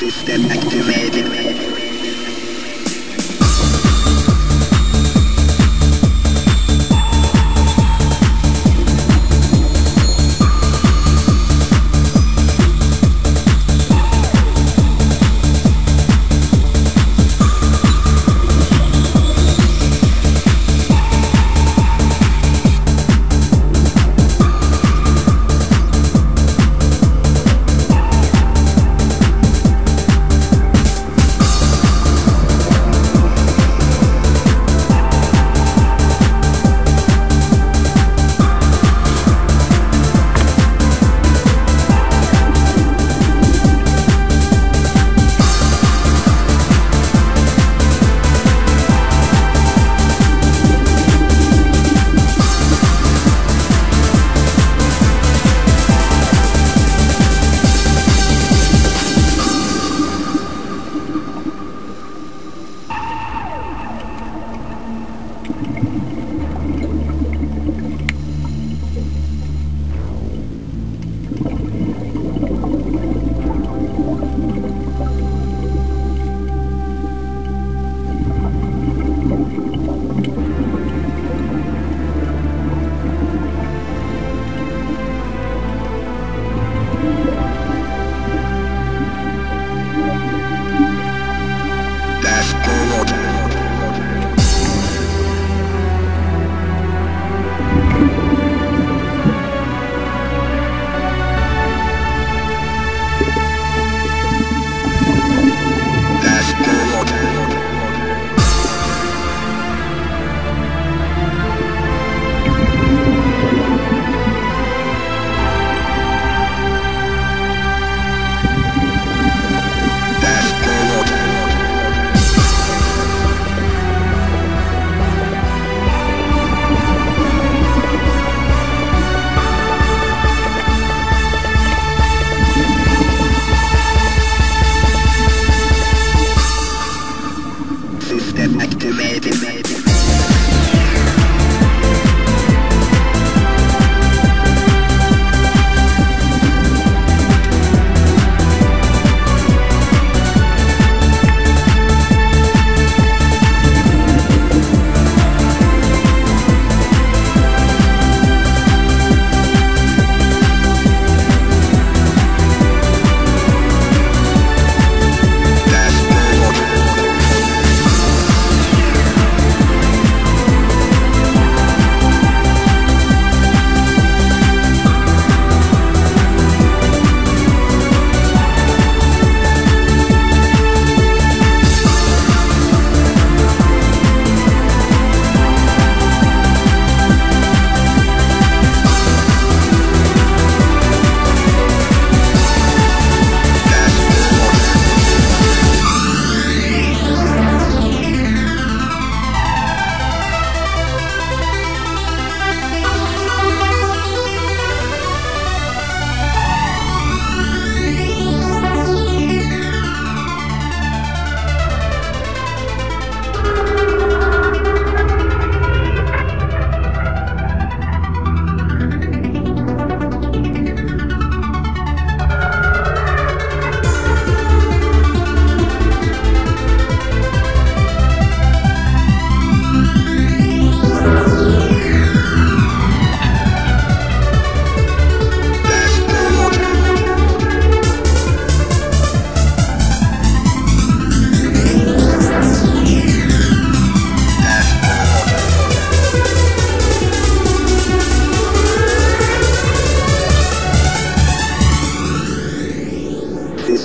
System activated.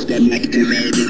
them like the rain.